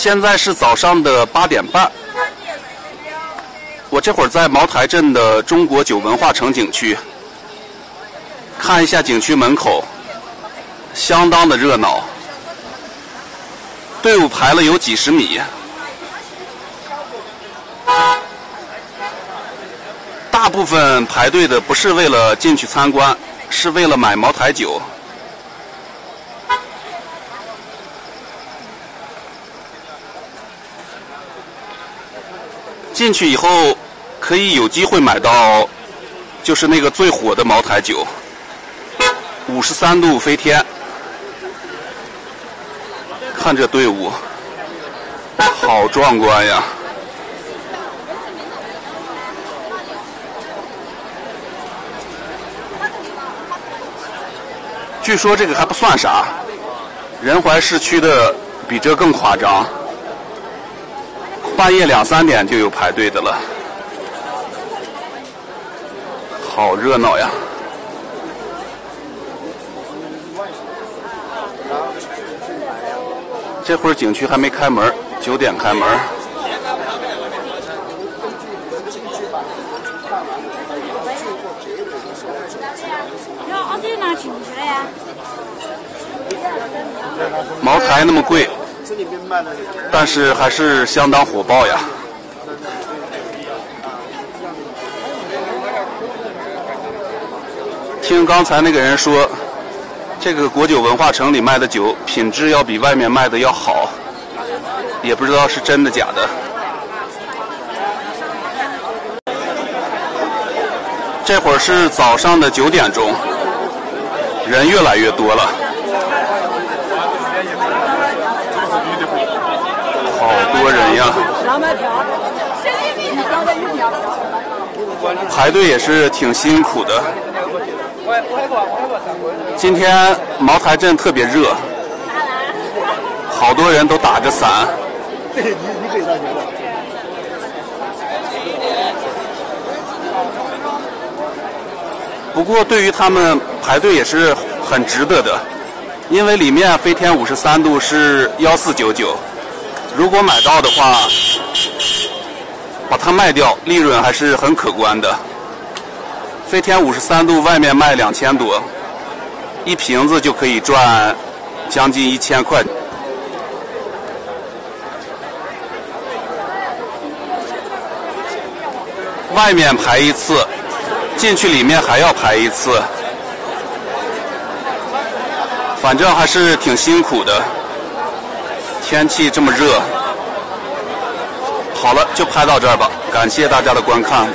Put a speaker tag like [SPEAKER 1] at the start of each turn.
[SPEAKER 1] 现在是早上的八点半，我这会儿在茅台镇的中国酒文化城景区，看一下景区门口，相当的热闹，队伍排了有几十米，大部分排队的不是为了进去参观，是为了买茅台酒。进去以后，可以有机会买到，就是那个最火的茅台酒，五十三度飞天。看这队伍，好壮观呀！据说这个还不算啥，仁怀市区的比这更夸张。半夜两三点就有排队的了，好热闹呀！这会儿景区还没开门，九点开门。茅台那么贵。但是还是相当火爆呀！听刚才那个人说，这个国酒文化城里卖的酒品质要比外面卖的要好，也不知道是真的假的。这会儿是早上的九点钟，人越来越多了。多人呀！排队也是挺辛苦的。今天茅台镇特别热，好多人都打着伞。不过对于他们排队也是很值得的，因为里面飞天五十三度是幺四九九。如果买到的话，把它卖掉，利润还是很可观的。飞天五十三度外面卖两千多，一瓶子就可以赚将近一千块。外面排一次，进去里面还要排一次，反正还是挺辛苦的。天气这么热，好了，就拍到这儿吧。感谢大家的观看。